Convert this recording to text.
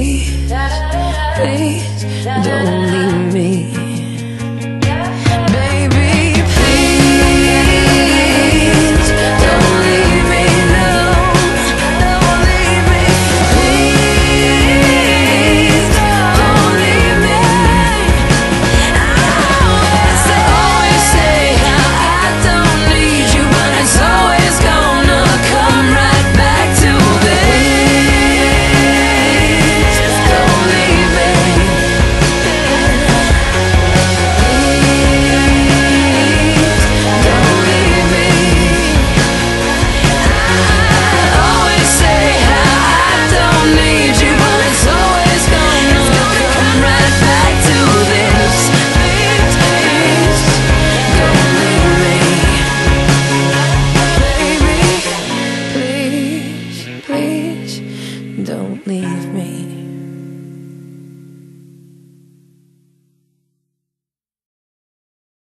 Please, please don't leave me. Don't leave me.